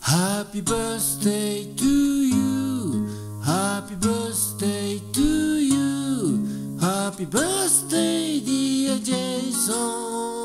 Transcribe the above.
Happy birthday to you. Happy birthday to you. Happy birthday, dear Jason.